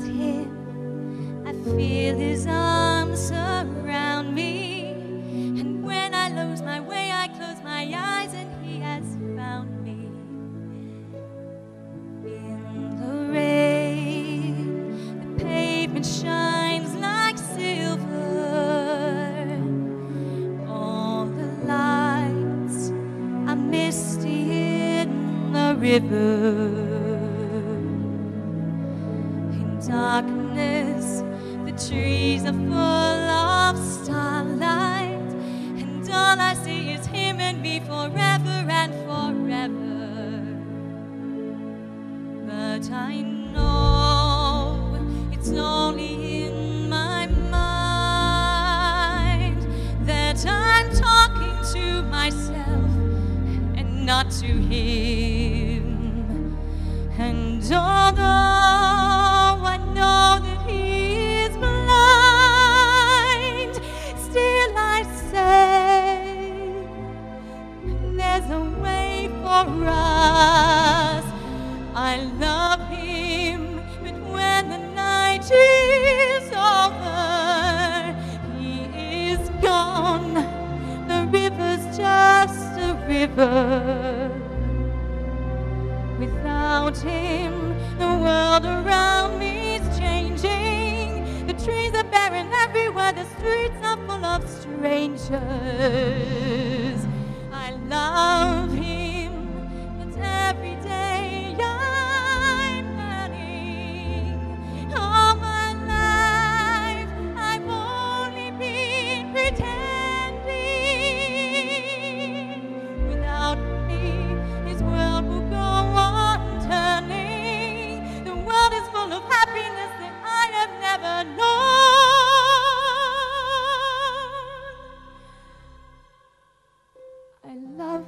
him. I feel his arms around me. And when I lose my way, I close my eyes and he has found me. In the rain, the pavement shines like silver. All the lights are misty in the river darkness, the trees are full of starlight, and all I see is him and me forever and forever. But I know it's only in my mind that I'm talking to myself and not to him. Us. I love him, but when the night is over, he is gone. The river's just a river. Without him, the world around me is changing. The trees are barren everywhere, the streets are full of strangers. I love